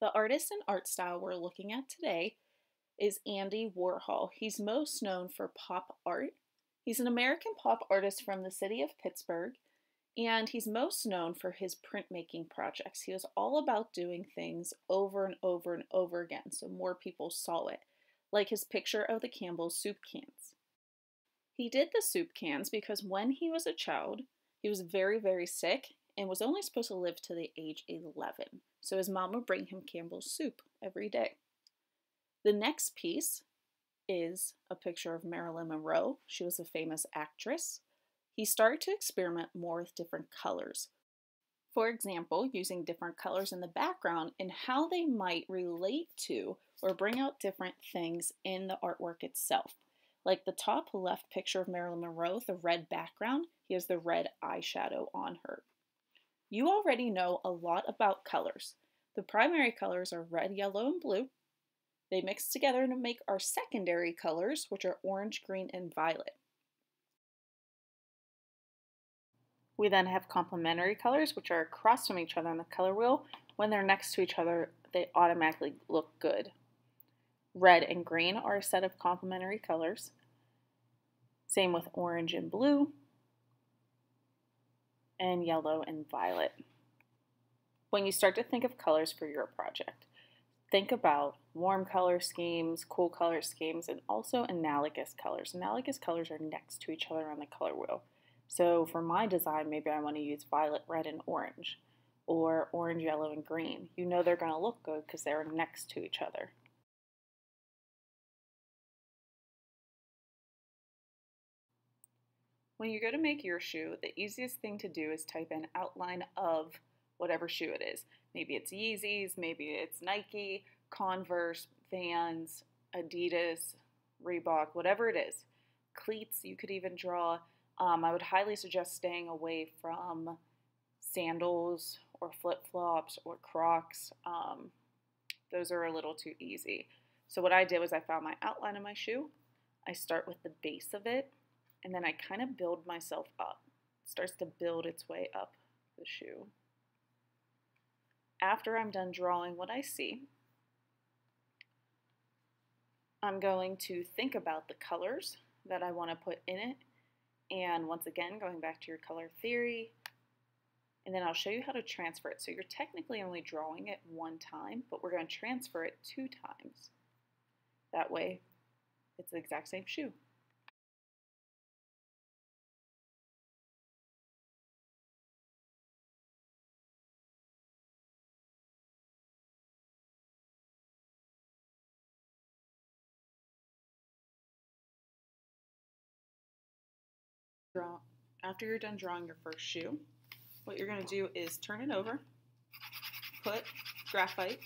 The artist and art style we're looking at today is Andy Warhol. He's most known for pop art. He's an American pop artist from the city of Pittsburgh, and he's most known for his printmaking projects. He was all about doing things over and over and over again so more people saw it, like his picture of the Campbell's soup cans. He did the soup cans because when he was a child, he was very, very sick and was only supposed to live to the age 11 so his mom would bring him Campbell's soup every day. The next piece is a picture of Marilyn Monroe. She was a famous actress. He started to experiment more with different colors. For example, using different colors in the background and how they might relate to or bring out different things in the artwork itself. Like the top left picture of Marilyn Monroe the red background, he has the red eyeshadow on her. You already know a lot about colors. The primary colors are red, yellow, and blue. They mix together to make our secondary colors, which are orange, green, and violet. We then have complementary colors, which are across from each other on the color wheel. When they're next to each other, they automatically look good. Red and green are a set of complementary colors. Same with orange and blue and yellow and violet. When you start to think of colors for your project, think about warm color schemes, cool color schemes, and also analogous colors. Analogous colors are next to each other on the color wheel. So for my design, maybe I want to use violet, red, and orange, or orange, yellow, and green. You know they're going to look good because they're next to each other. When you go to make your shoe, the easiest thing to do is type in outline of whatever shoe it is. Maybe it's Yeezys, maybe it's Nike, Converse, Vans, Adidas, Reebok, whatever it is. Cleats, you could even draw. Um, I would highly suggest staying away from sandals or flip flops or Crocs. Um, those are a little too easy. So, what I did was I found my outline of my shoe. I start with the base of it and then I kind of build myself up. It starts to build its way up the shoe. After I'm done drawing what I see, I'm going to think about the colors that I want to put in it. And once again, going back to your color theory, and then I'll show you how to transfer it. So you're technically only drawing it one time, but we're going to transfer it two times. That way, it's the exact same shoe. Draw after you're done drawing your first shoe, what you're going to do is turn it over, put graphite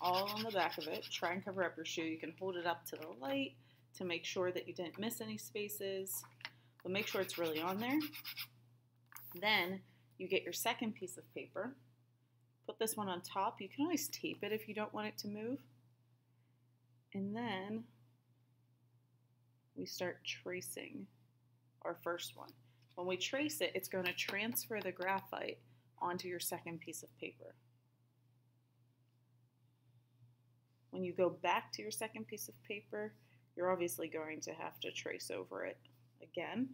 all on the back of it, try and cover up your shoe. You can hold it up to the light to make sure that you didn't miss any spaces, but make sure it's really on there. Then you get your second piece of paper, put this one on top. You can always tape it if you don't want it to move. And then we start tracing our first one. When we trace it, it's going to transfer the graphite onto your second piece of paper. When you go back to your second piece of paper, you're obviously going to have to trace over it again.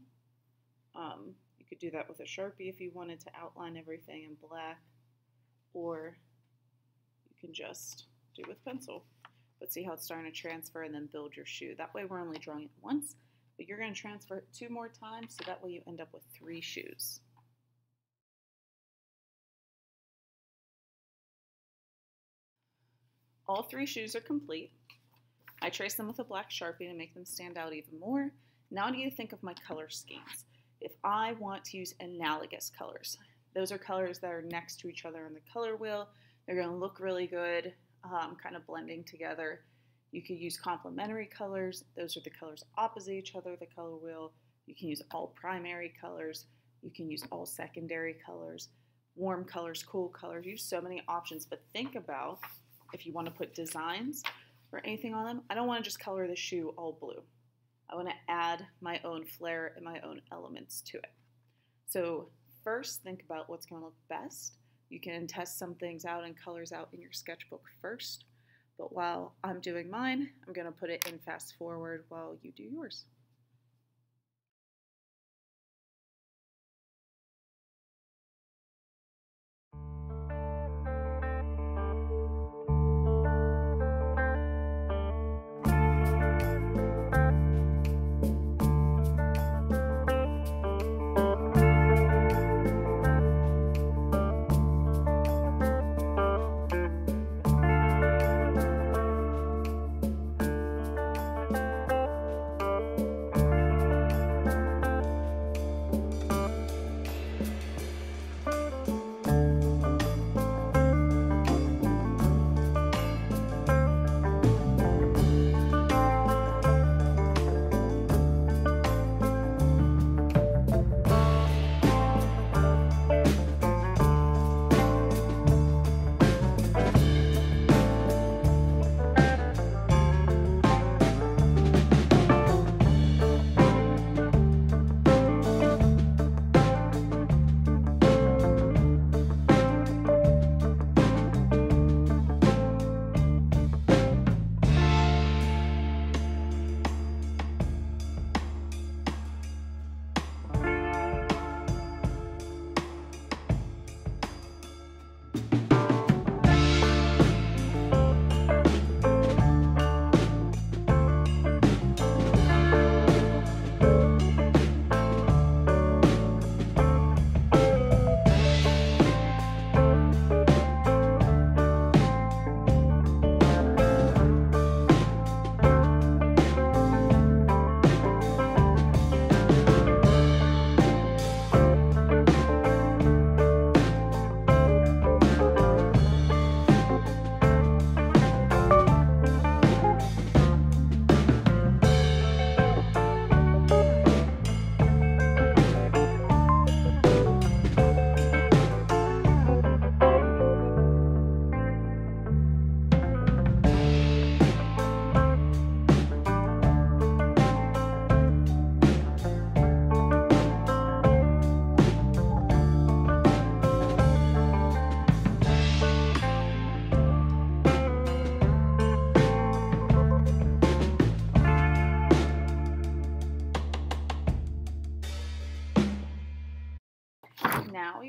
Um, you could do that with a Sharpie if you wanted to outline everything in black, or you can just do it with pencil. But see how it's starting to transfer and then build your shoe. That way we're only drawing it once, but you're going to transfer it two more times so that way you end up with three shoes. All three shoes are complete. I trace them with a black Sharpie to make them stand out even more. Now I need to think of my color schemes. If I want to use analogous colors, those are colors that are next to each other on the color wheel. They're going to look really good um, kind of blending together. You could use complementary colors. Those are the colors opposite each other, the color wheel. You can use all primary colors. You can use all secondary colors, warm colors, cool colors. Use so many options, but think about if you want to put designs or anything on them. I don't want to just color the shoe all blue. I want to add my own flair and my own elements to it. So first think about what's going to look best You can test some things out and colors out in your sketchbook first. But while I'm doing mine, I'm going to put it in fast forward while you do yours.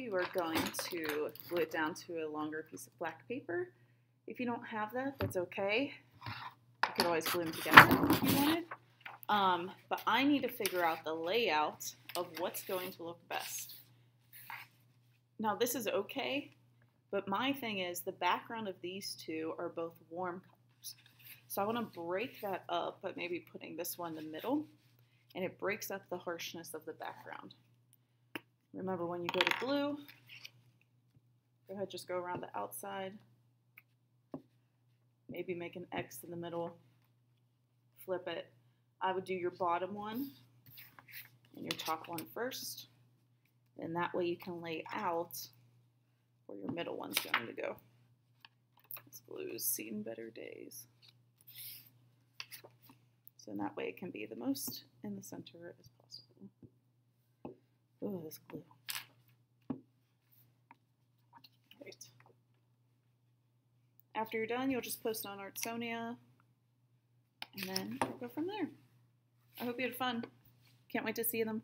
You are going to glue it down to a longer piece of black paper. If you don't have that, that's okay. You could always glue them together if you wanted. Um, but I need to figure out the layout of what's going to look best. Now this is okay, but my thing is the background of these two are both warm colors. So I want to break that up by maybe putting this one in the middle, and it breaks up the harshness of the background. Remember when you go to glue, go ahead, just go around the outside. Maybe make an X in the middle, flip it. I would do your bottom one and your top one first. And that way you can lay out where your middle one's going to go. This blue's seen better days. So in that way it can be the most in the center as Ooh, this glue. After you're done, you'll just post on Artsonia, and then we'll go from there. I hope you had fun. Can't wait to see them.